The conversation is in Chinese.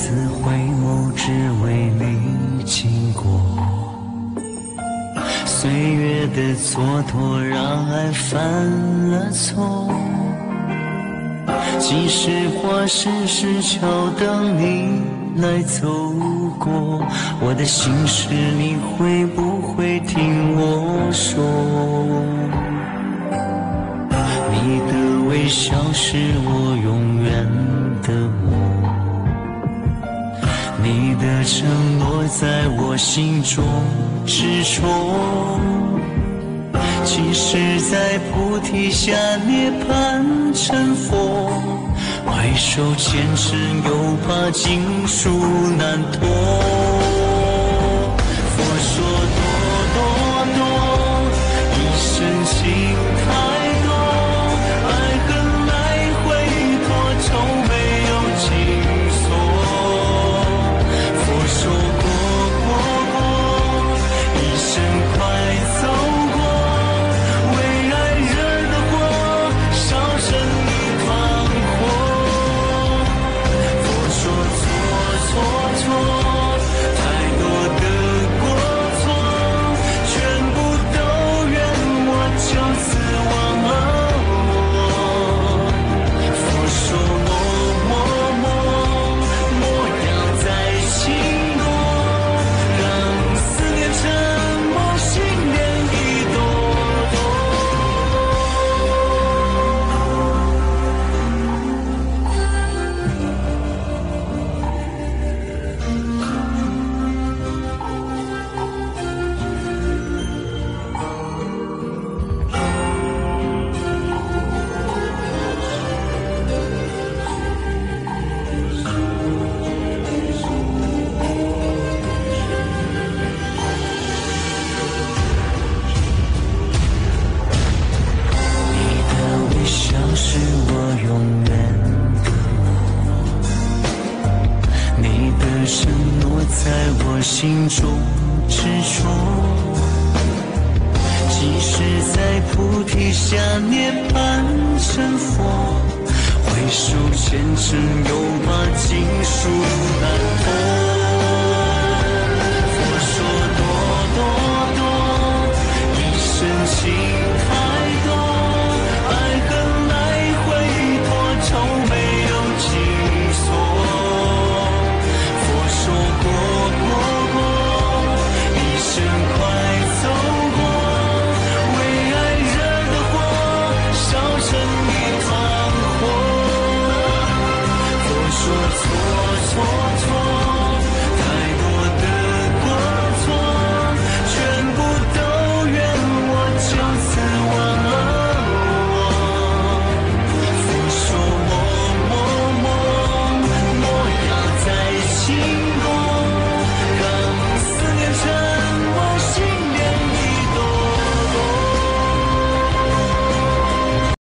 次回眸，只为你经过。岁月的蹉跎，让爱犯了错。即使花是石桥等你来走过。我的心事，你会不会听我说？你的微笑，是我永远的梦。你的承诺在我心中执着。即使在菩提下涅槃成佛，回首前尘又怕经书难脱。心中执着。即使在菩提下涅槃成佛，回首前尘又把经书难脱。